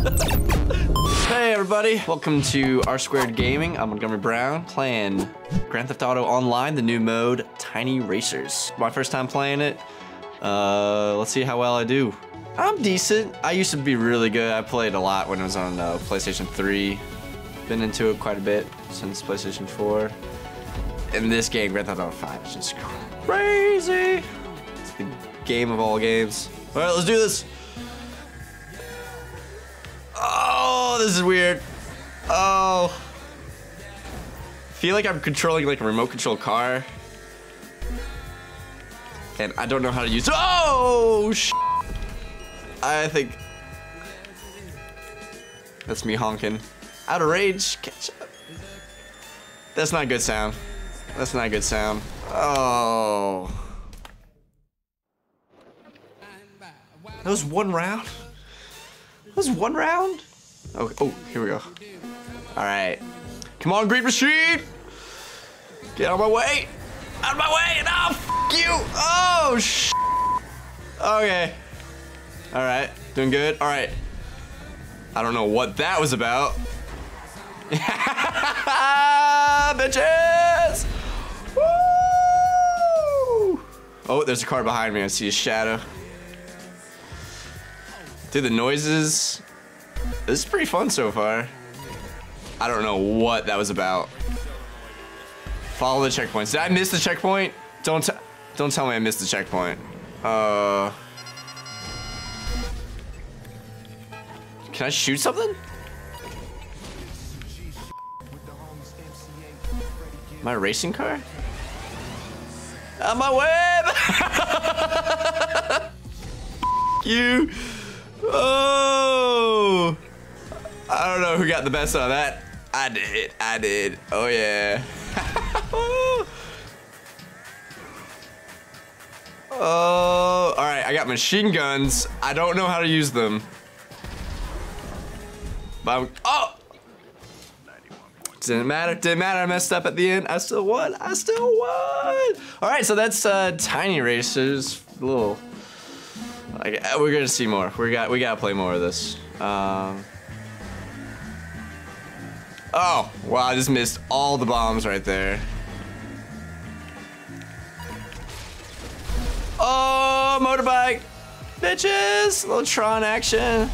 hey everybody, welcome to R Squared Gaming. I'm Montgomery Brown playing Grand Theft Auto Online, the new mode, Tiny Racers. My first time playing it. Uh, let's see how well I do. I'm decent. I used to be really good. I played a lot when it was on uh, PlayStation 3. Been into it quite a bit since PlayStation 4. And this game, Grand Theft Auto 5, is just crazy. It's the game of all games. All right, let's do this. Oh, this is weird. Oh. feel like I'm controlling like a remote control car. And I don't know how to use Oh, sh I think that's me honking. Out of rage. Catch up. That's not good sound. That's not good sound. Oh. That was one round? That was one round? Oh, oh, here we go. All right. Come on, Green Machine! Get out of my way! Out of my way! No, f you! Oh, sh Okay. All right, doing good. All right. I don't know what that was about. Bitches! Woo! Oh, there's a car behind me. I see a shadow. Dude, the noises. This is pretty fun so far. I don't know what that was about. Follow the checkpoints. Did I miss the checkpoint? Don't don't tell me I missed the checkpoint. Uh. Can I shoot something? My racing car? On my web! you! Oh! I don't know who got the best out of that. I did. I did. Oh, yeah. oh, all right. I got machine guns. I don't know how to use them. But I'm, oh! Didn't matter. Didn't matter. I messed up at the end. I still won. I still won. All right. So that's uh, Tiny Racers. Little like, uh, we're gonna see more. We got we gotta play more of this. Um, oh wow! I just missed all the bombs right there. Oh, motorbike, bitches! Little Tron action.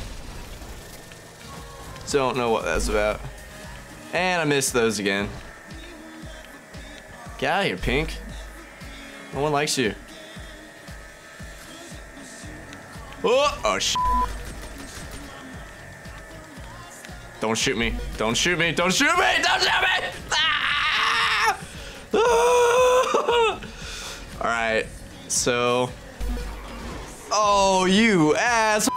Don't know what that's about. And I missed those again. Get out of here, Pink. No one likes you. Oh, oh Don't shoot me. Don't shoot me. Don't shoot me. Don't shoot me. Ah! All right. So. Oh, you ass.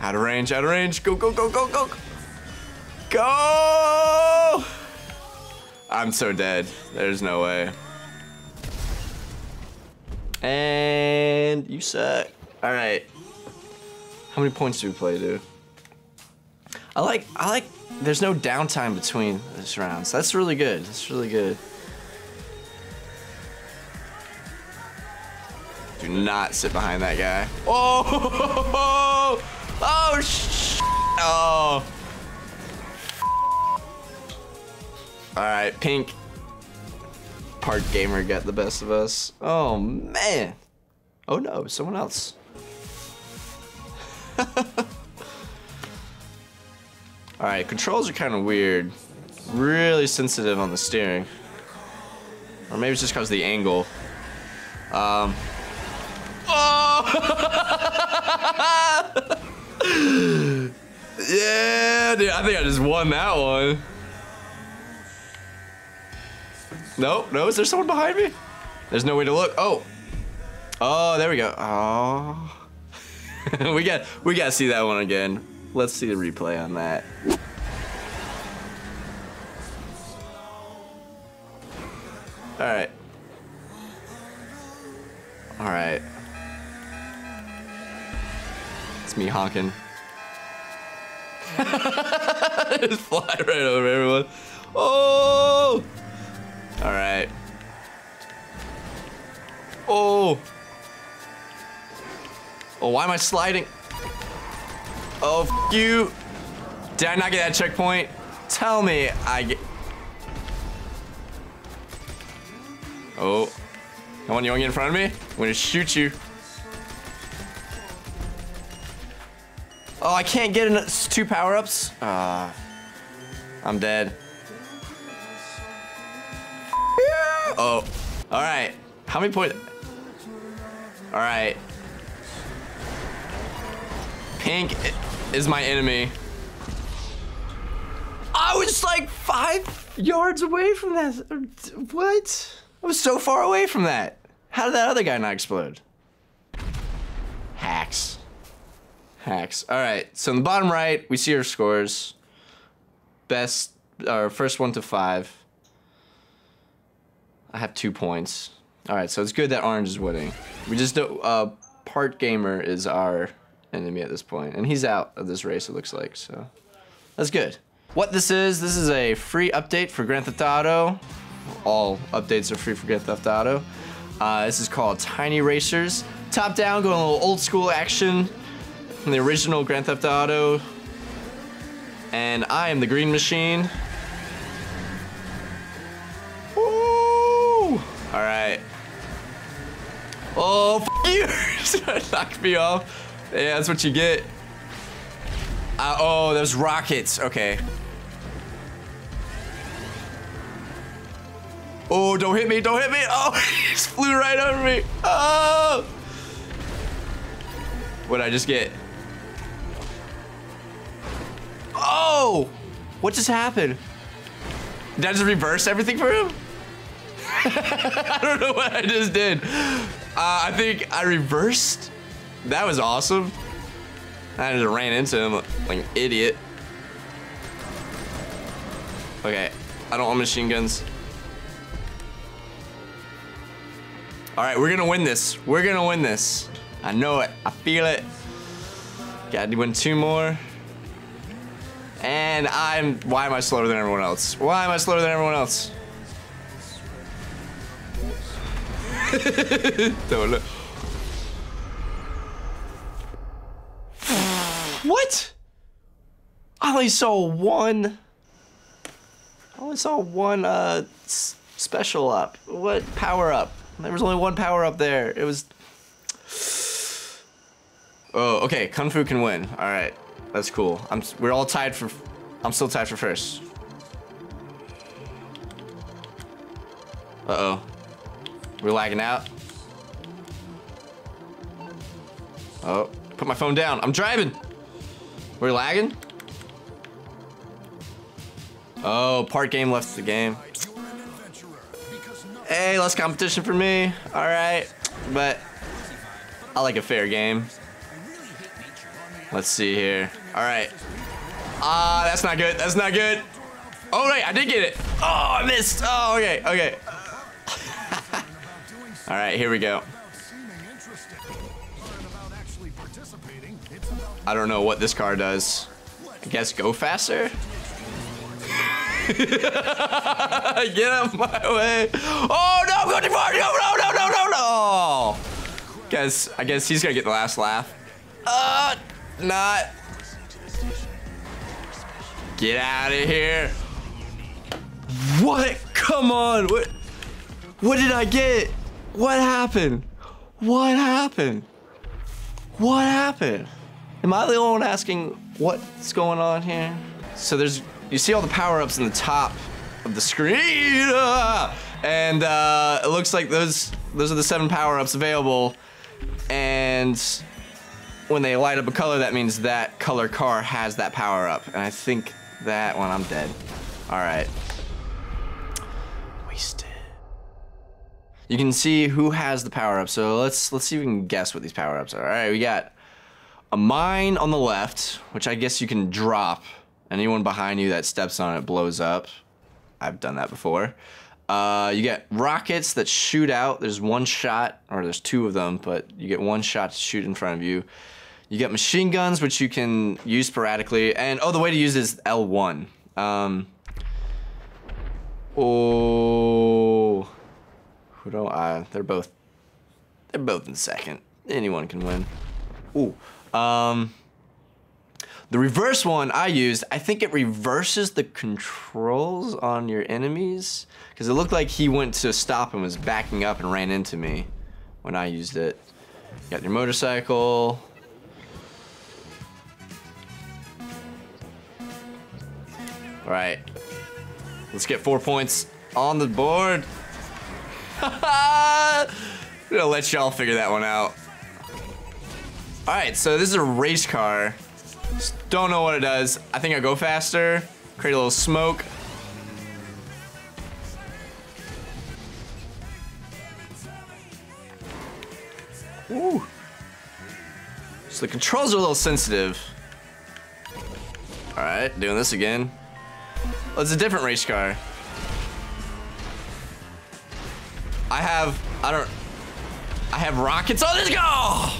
Out of range. Out of range. Go, go, go, go, go. Go. I'm so dead. There's no way. And you suck. All right. How many points do we play, dude? I like, I like, there's no downtime between these rounds. That's really good. That's really good. Do not sit behind that guy. Oh, oh, oh, sh oh. All right, pink Park Gamer got the best of us. Oh, man. Oh, no, someone else. Alright, controls are kind of weird. Really sensitive on the steering. Or maybe it's just because of the angle. Um. Oh! yeah, dude, I think I just won that one. No, no, is there someone behind me? There's no way to look. Oh. Oh, there we go. Oh. we got we got to see that one again. Let's see the replay on that. All right. All right. It's me honking. Just fly right over everyone. Oh! All right. Oh. Oh, why am I sliding? Oh, you. Did I not get that checkpoint? Tell me I get... Oh. Come on, you want to get in front of me? I'm to shoot you. Oh, I can't get two power-ups? Ah. Uh, I'm dead. Oh. All right. How many points? All right. Pink is my enemy. I was like five yards away from that. What? I was so far away from that. How did that other guy not explode? Hacks. Hacks. All right. So in the bottom right, we see our scores. Best, our first one to five. I have two points. All right, so it's good that orange is winning. We just don't, uh, part gamer is our enemy at this point, and he's out of this race, it looks like, so that's good. What this is, this is a free update for Grand Theft Auto. All updates are free for Grand Theft Auto. Uh, this is called Tiny Racers. Top down, going a little old school action from the original Grand Theft Auto. And I am the Green Machine. Oh, you! Knocked me off. Yeah, that's what you get. Uh, oh, those rockets. Okay. Oh, don't hit me, don't hit me. Oh, he just flew right over me. Oh! What'd I just get? Oh! What just happened? Did I just reverse everything for him? I don't know what I just did. Uh, I think I reversed. That was awesome. I just ran into him like an idiot. Okay, I don't want machine guns. All right, we're gonna win this. We're gonna win this. I know it. I feel it. Got to win two more. And I'm, why am I slower than everyone else? Why am I slower than everyone else? Don't look. What? I only saw one. I only saw one uh special up. What power up? There was only one power up there. It was. Oh, okay. Kung Fu can win. All right, that's cool. I'm. We're all tied for. I'm still tied for first. Uh oh. We're lagging out. Oh, put my phone down. I'm driving. We're lagging. Oh, part game left the game. Hey, less competition for me. All right, but I like a fair game. Let's see here. All right. Ah, uh, that's not good. That's not good. Oh, wait, I did get it. Oh, I missed. Oh, okay, okay. All right, here we go. I don't know what this car does. I guess go faster? Get out of my way. Oh no, go too far. No, no, no, no, no, no. Guess, I guess he's gonna get the last laugh. Uh, not. Get out of here. What? Come on. What? What did I get? What happened? What happened? What happened? Am I the only one asking what's going on here? So there's, you see all the power-ups in the top of the screen, and uh, it looks like those those are the seven power-ups available, and when they light up a color, that means that color car has that power-up, and I think that one, I'm dead. All right. You can see who has the power-up, so let's let's see if we can guess what these power-ups are. All right, we got a mine on the left, which I guess you can drop. Anyone behind you that steps on it blows up. I've done that before. Uh, you get rockets that shoot out. There's one shot, or there's two of them, but you get one shot to shoot in front of you. You get machine guns, which you can use sporadically. And, oh, the way to use is L1. Um, oh, who don't I? They're both, they're both in second. Anyone can win. Ooh. Um, The reverse one I used, I think it reverses the controls on your enemies. Because it looked like he went to stop and was backing up and ran into me when I used it. You got your motorcycle. All right. Let's get four points on the board. I'm gonna let y'all figure that one out. All right, so this is a race car. Just don't know what it does. I think I go faster, create a little smoke. Ooh. So the controls are a little sensitive. All right, doing this again. Oh, it's a different race car. I have, I don't, I have rockets oh, on this go! I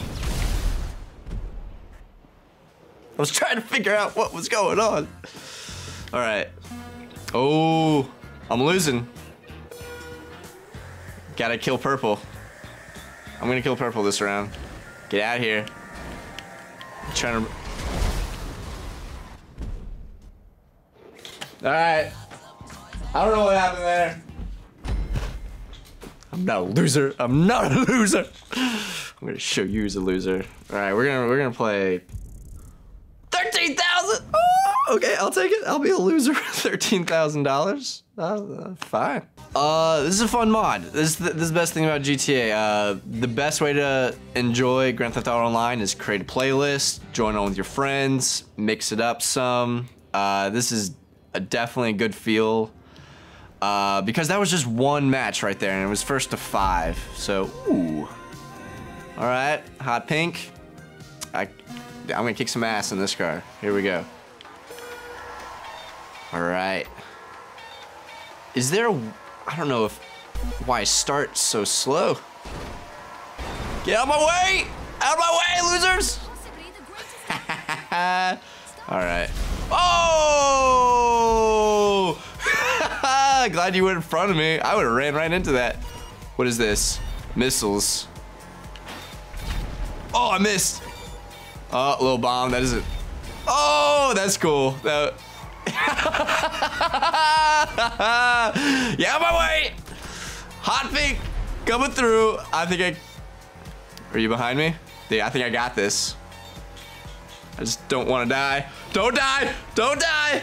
was trying to figure out what was going on. All right. Oh, I'm losing. Gotta kill purple. I'm gonna kill purple this round. Get out of here. I'm trying to. All right. I don't know what happened there. I'm not a loser. I'm not a loser. I'm gonna show you as a loser. All right, we're gonna we're gonna play thirteen thousand. Oh, okay, I'll take it. I'll be a loser thirteen thousand dollars. Uh, fine. Uh, this is a fun mod. This is the, this is the best thing about GTA. Uh, the best way to enjoy Grand Theft Auto Online is create a playlist, join on with your friends, mix it up some. Uh, this is a definitely a good feel. Uh, because that was just one match right there, and it was first to five. So, ooh. All right, hot pink. I, I'm gonna kick some ass in this car. Here we go. All right. Is there a, I don't know if, why I start so slow. Get out of my way! Out of my way, losers! All right. Oh! Glad you went in front of me. I would have ran right into that. What is this? Missiles. Oh, I missed. Oh, little bomb. That isn't. Oh, that's cool. That. yeah, my way. Hot pink coming through. I think I. Are you behind me? Yeah, I think I got this. I just don't want to die. Don't die! Don't die!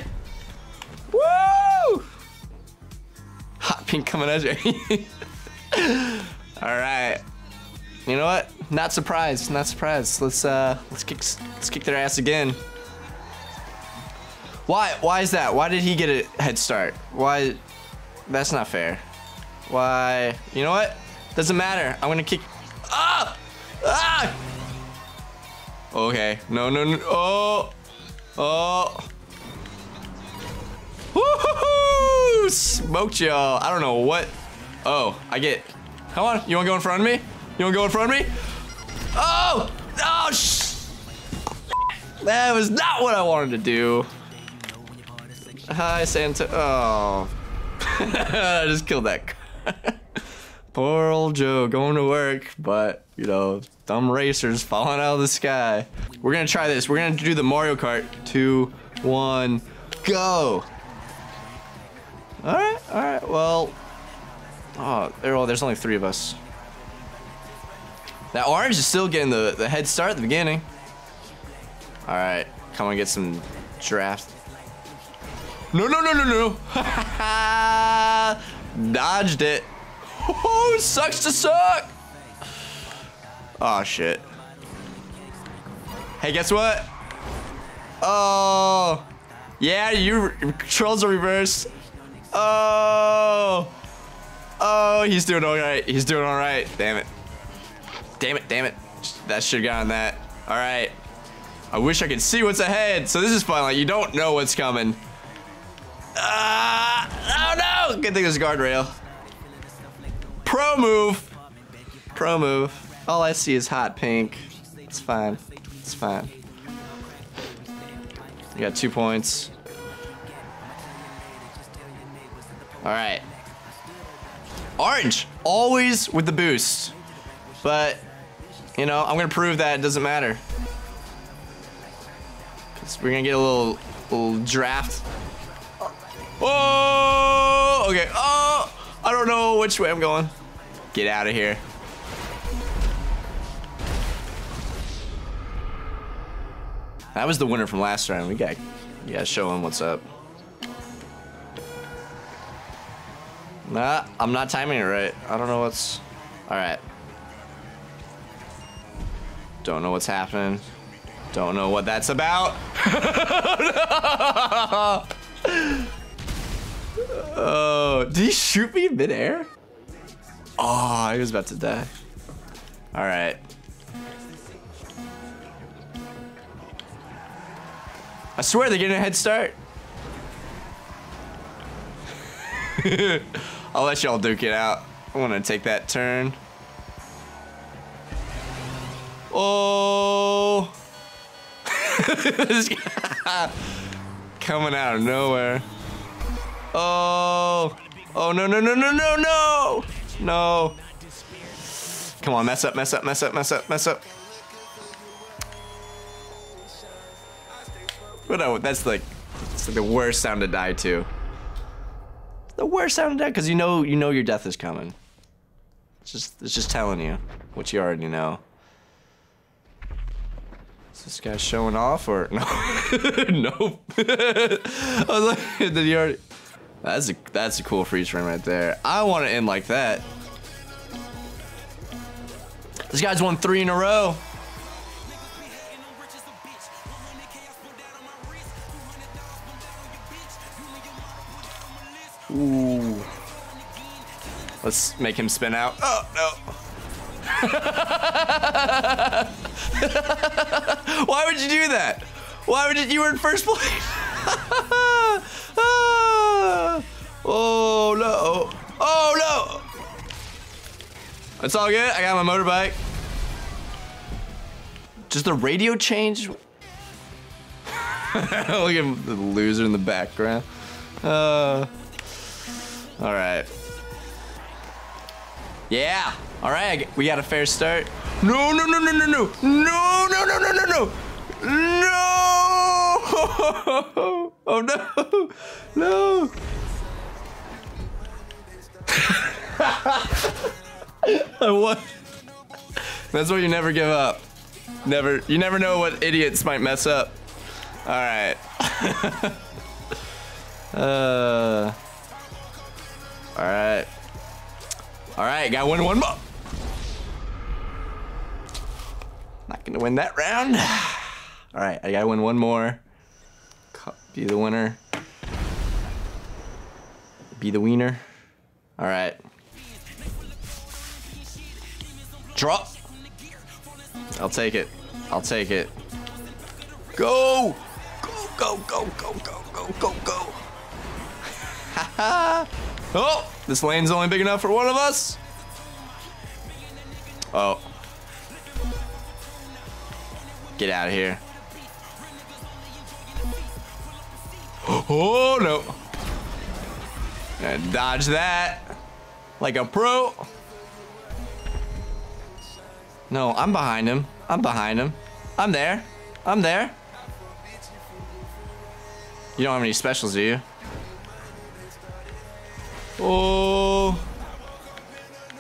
Woo! Hot pink coming at you. All right. You know what? Not surprised. Not surprised. Let's uh, let's kick let's kick their ass again. Why? Why is that? Why did he get a head start? Why? That's not fair. Why? You know what? Doesn't matter. I'm gonna kick. Ah! Ah! Okay. No, no, no. Oh. Oh. Smoked y'all. I don't know what. Oh, I get. Come on. You wanna go in front of me? You wanna go in front of me? Oh! Oh, sh. That was not what I wanted to do. Hi, Santa. Oh. I just killed that. Poor old Joe going to work, but, you know, dumb racers falling out of the sky. We're gonna try this. We're gonna do the Mario Kart. Two, one, go. All right, all right. Well, oh, there, there's only three of us. That orange is still getting the, the head start at the beginning. All right, come on, get some draft. No, no, no, no, no. Dodged it. Oh, sucks to suck. Oh, shit. Hey, guess what? Oh. Yeah, your controls are reversed. Oh. Oh, he's doing all right. He's doing all right. Damn it. Damn it, damn it. That should have gotten that. All right. I wish I could see what's ahead. So this is fun. Like, you don't know what's coming. Ah, oh no! Good thing there's a guardrail. Pro move. Pro move. All I see is hot pink. It's fine. It's fine. You got two points. All right. Orange, always with the boost. But, you know, I'm going to prove that it doesn't matter. We're gonna get a little little draft. Oh, okay. Oh, I don't know which way I'm going. Get out of here. That was the winner from last round. We got, we gotta show him what's up. Nah, I'm not timing it right. I don't know what's. All right. Don't know what's happening. Don't know what that's about. oh, did he shoot me midair? Oh, he was about to die. All right. I swear they're getting a head start. I'll let y'all duke it out. I want to take that turn. Oh. Coming out of nowhere. Oh. Oh, no, no, no, no, no, no. No. Come on, mess up, mess up, mess up, mess up, mess up. But no, that's like, it's like the worst sound to die to. The worst sound to die, because you know, you know your death is coming. It's just, it's just telling you what you already know. Is this guy showing off or no? nope. I was like, did he already? That's a that's a cool freeze frame right there. I want to end like that. This guy's won three in a row. Ooh. Let's make him spin out. Oh, no. Why would you do that? Why would you? You were in first place. oh, no. Oh, no. It's all good. I got my motorbike. Does the radio change? Look at the loser in the background. Uh, all right. Yeah. All right. We got a fair start. No, no, no, no, no, no. No, no, no, no, no, no. No. Oh, no. No. I won. That's why you never give up. Never. You never know what idiots might mess up. All right. uh. All right, got win one more. Not gonna win that round. All right, I gotta win one more. Be the winner. Be the wiener. All right. Drop. I'll take it. I'll take it. Go! Go, go, go, go, go, go, go, go. Haha. oh, this lane's only big enough for one of us. Oh. Get out of here. Oh, no. Gonna dodge that. Like a pro. No, I'm behind him. I'm behind him. I'm there. I'm there. You don't have any specials, do you? Oh.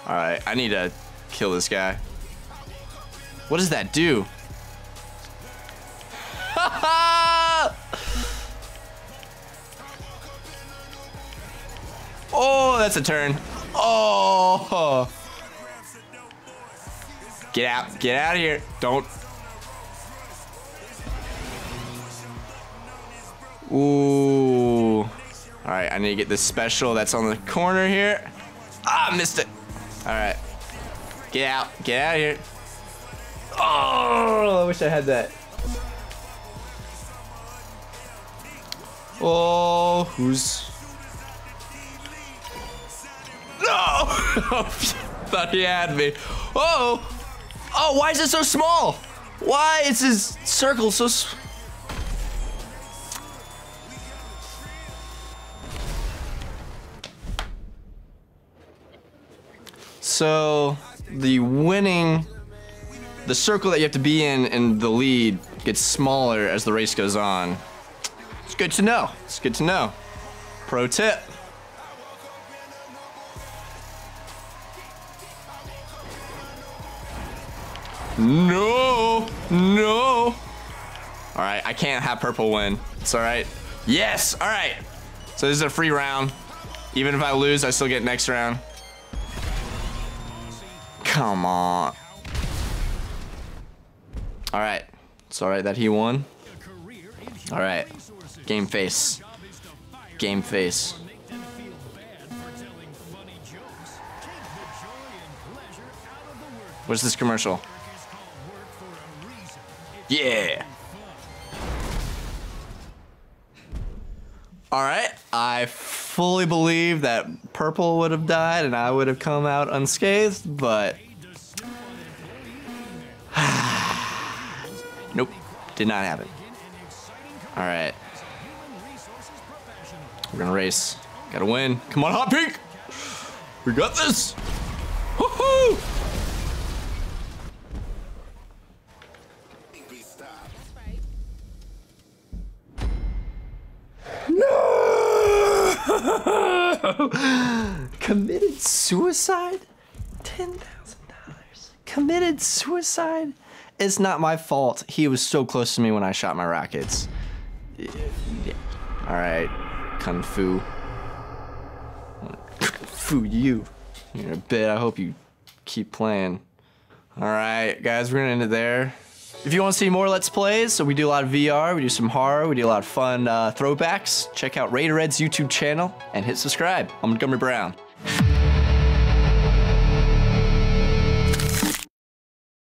Alright, I need to kill this guy. What does that do? oh, that's a turn. Oh. Get out. Get out of here. Don't. Ooh. All right, I need to get this special that's on the corner here. Ah, missed it. All right. Get out. Get out of here. Oh, I wish I had that. Oh, who's... No! Thought he had me. Oh! Oh, why is it so small? Why is his circle so... So, the winning the circle that you have to be in and the lead gets smaller as the race goes on. It's good to know. It's good to know. Pro tip. No, no. All right, I can't have purple win. It's all right. Yes, all right. So this is a free round. Even if I lose, I still get next round. Come on. All right. It's all right that he won. All right. Game face. Game face. What's this commercial? Yeah. All right. I fully believe that purple would have died and I would have come out unscathed, but did not happen. All right. We're gonna race. Gotta win. Come on, Hot Pink. We got this. Woohoo! No! Committed suicide? $10,000. Committed suicide? It's not my fault. He was so close to me when I shot my rockets. All right, Kung Fu. Fu you. You're a bit. I hope you keep playing. All right, guys, we're gonna end it there. If you want to see more Let's Plays, so we do a lot of VR, we do some horror, we do a lot of fun uh, throwbacks, check out Rated Red's YouTube channel and hit subscribe. I'm Montgomery Brown.